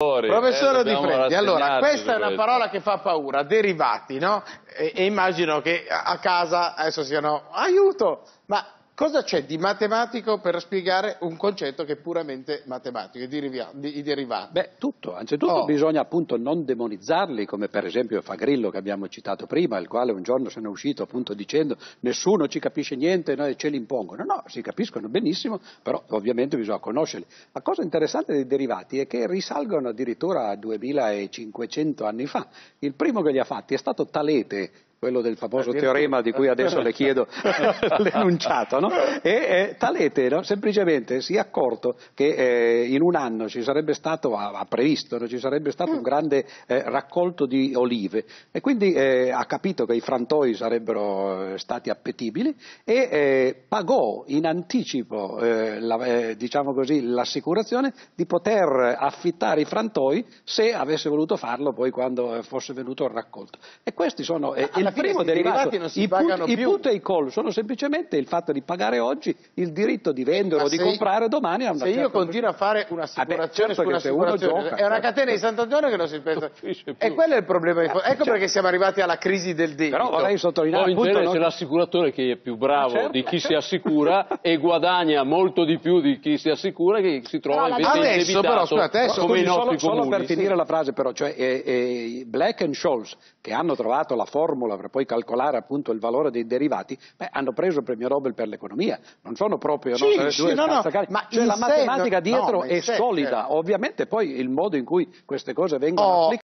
Professore eh, Di Freddi, allora questa è una questo. parola che fa paura, derivati, no? E, e immagino che a casa adesso siano aiuto, ma cosa c'è di matematico per spiegare un concetto che è puramente matematico, i, derivati? Beh, tutto. Anzitutto Oh. bisogna appunto non demonizzarli, come per esempio Fagrillo che abbiamo citato prima, il quale un giorno se ne è uscito appunto dicendo nessuno ci capisce niente, noi ce li impongono. No, si capiscono benissimo, però ovviamente bisogna conoscerli. La cosa interessante dei derivati è che risalgono addirittura a 2500 anni fa. Il primo che li ha fatti è stato Talete, quello del famoso teorema di cui adesso le chiedo l'enunciato, no? E eh, Talete no, semplicemente si è accorto che eh, in un anno ci sarebbe stato, ha, previsto, no, ci sarebbe stato un grande eh, raccolto di olive e quindi eh, ha capito che i frantoi sarebbero eh, stati appetibili e eh, pagò in anticipo la- diciamo così, l'assicurazione di poter affittare i frantoi se avesse voluto farlo poi quando fosse venuto il raccolto. E questi sono eh, Alla fine primo derivato. derivati non si I pagano put, i più. put e i call sono semplicemente il fatto di pagare oggi il diritto di vendere Ma o di comprare domani a una Se io certa continuo a fare un'assicurazione Ah, beh, certo un'assicurazione, gioca, è una certo. catena di Sant'Antonio che non si pensa. E quello è il problema. di fo- Ecco Cioè- perché siamo arrivati alla crisi del debito. Però vorrei sottolineare Poi in appunto genere no, c'è l'assicuratore che è più bravo certo, di chi certo. si assicura e guadagna molto di più di chi si assicura che si trova Però invece adesso, indebitato però, scusate, adesso- come i nostri solo, solo comuni. per finire la frase però, cioè eh, eh, Black and Scholes che hanno trovato la formula per poi calcolare appunto il valore dei derivati, beh, hanno preso il premio Nobel per l'economia, non sono proprio Sì, no, sì, no, no, ma cioè la matematica dietro no, è solida, certo. ovviamente poi il modo in cui queste cose vengono Oh, applicate